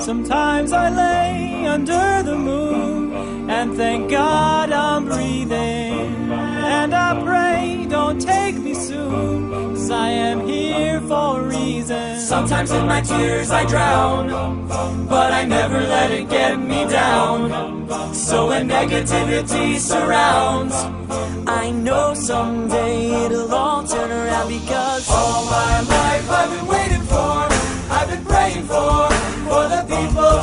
Sometimes I lay under the moon and thank God I'm breathing. And I pray, don't take me soon, cause I am here for a reason. Sometimes in my tears I drown, but I never let it get me down. So when negativity surrounds, I know someday it'll all turn around because all my life I've been waiting for, I've been praying for,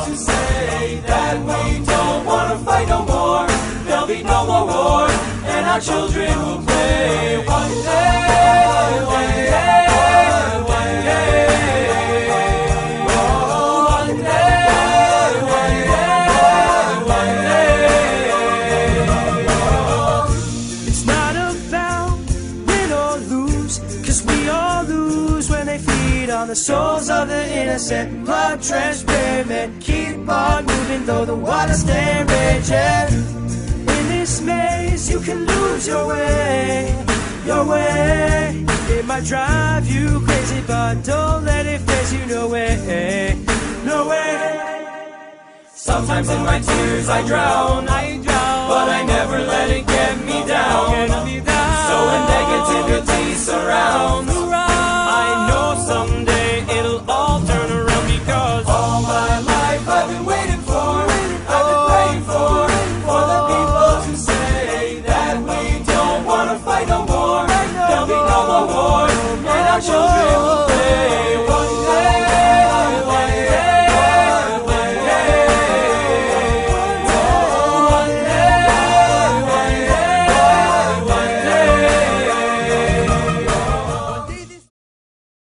to say that we don't wanna fight no more. There'll be no more war, and our children will play one day, one day, one day. One day, one day. It's not about win or lose, cause we all lose when they feed on the souls of the innocent. Blood keep moving though the water stand raging. In this maze, you can lose your way, your way. It might drive you crazy, but don't let it faze you. No way, no way. Sometimes in my tears I drown, I drown, but I never let it get